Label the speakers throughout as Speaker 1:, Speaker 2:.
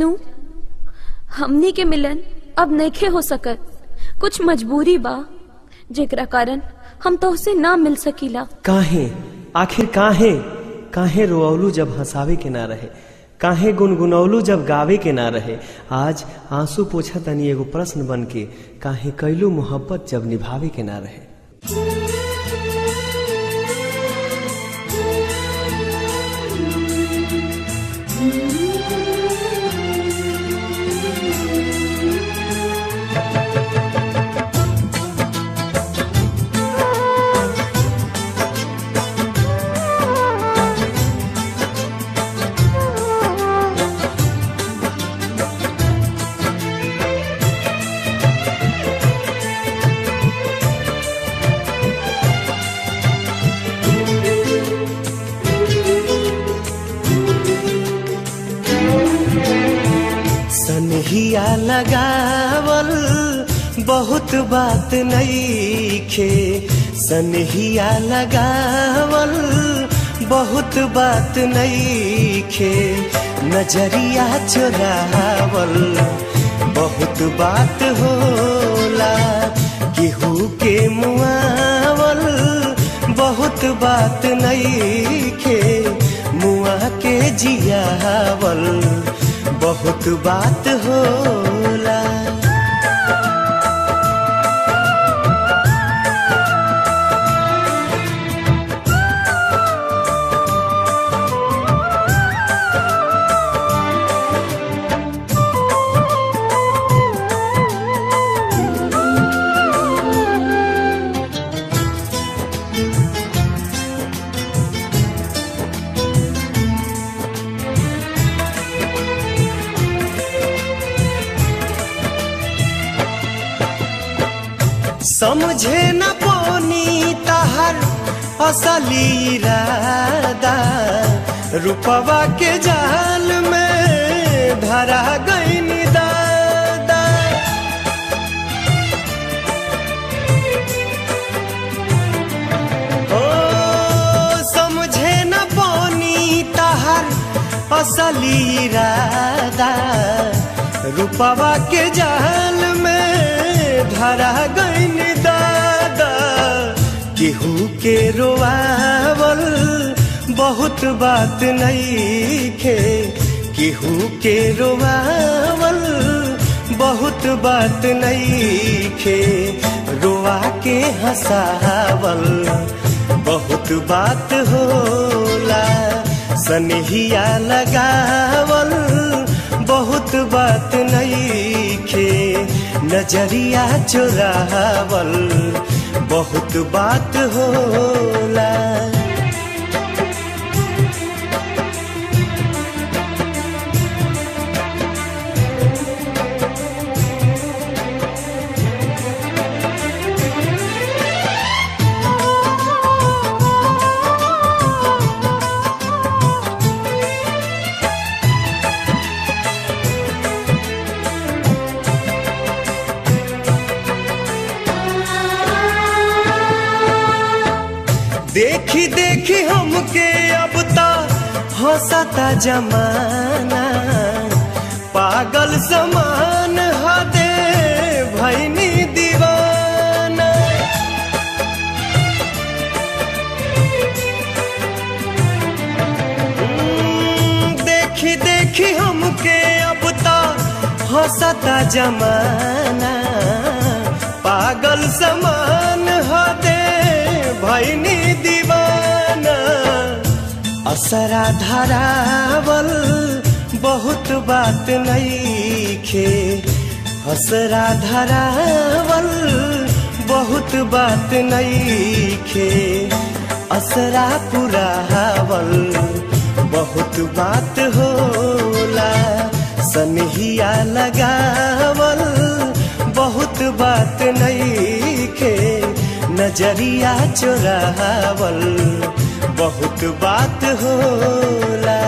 Speaker 1: जानू हमनी के मिलन अब नइखे हो सकत। कुछ मजबूरी बा। जेकरा कारण हम तोहसे ना मिल सकीला।
Speaker 2: काहे? आखिर काहे? काहे रोअलू जब हंसावे के ना रहे? काहे गुनगुनौलू जब गावे के ना रहे? आज आँसू पोछा तनी एगो प्रश्न बन के काहे कैलू मोहब्बत जब निभावे के ना रहे? सनहिया लगावल, बहुत बात नईखे। सनहिया लगावल, बहुत बात नईखे। नज़रिया चुरावल, बहुत बात होला। केहू के मुआवल, बहुत बात नईखे। मुआ के जियावल बहुत बात होला। समझे न पोनी तहर, असली इरादा। रूपवा के जाल में धरा गई दादा। न पोनी तहर, असली इरादा। रूपवा के जाल में धरा गईन दादा, केहू के रोआवल बहुत बात नईखे। केहू के रोआवल बहुत बात नईखे। रोआ के हंसावल बहुत बात होला। सनहिया लगावल बहुत बात नईखे नज़रिया चुरावल बहुत बात होला देखी देखी हमके अब हंसता जमाना। पागल समान हदे भैनी दीवाना। हम्म, देखी देखी हमके अब हंसता जमाना। पागल समान असरा धरावल बहुत बात नईखे हसरा धरावल बहुत बात नईखे असरा पुरावल बहुत बात होला। सनहिया लगावल, बहुत बात नईखे नज़रिया चुरावल बहुत बात होला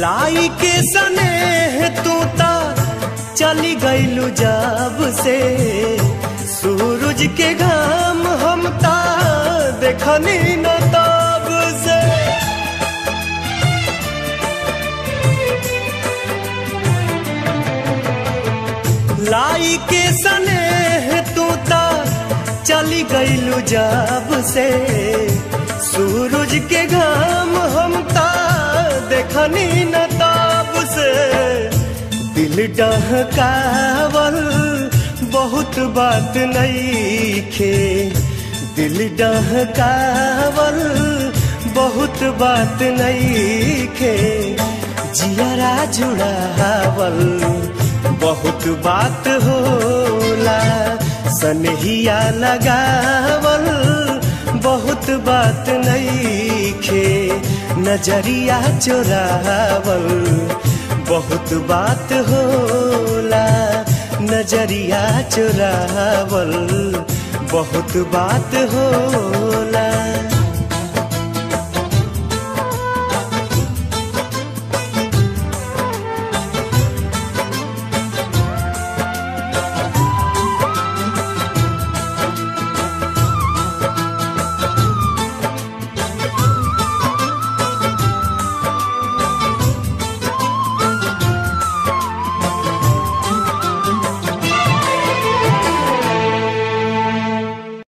Speaker 2: लाई के सने तू ता चली गईलू जब से। सूरज के घाम हम ता देखनी न से। लाई के सने तू ता चली गईलू जब से। सूरज के घाम हम ता देखनी न तब से। दिल डहकावल, बहुत बात नहीं खे दिल डहकावल, बहुत बात नहीं खे जियरा जुड़ावल बहुत बात होला। सनहिया लगावल नज़रिया चोरावल। बहुत बात होला नज़रिया चोरावल। बहुत बात होला।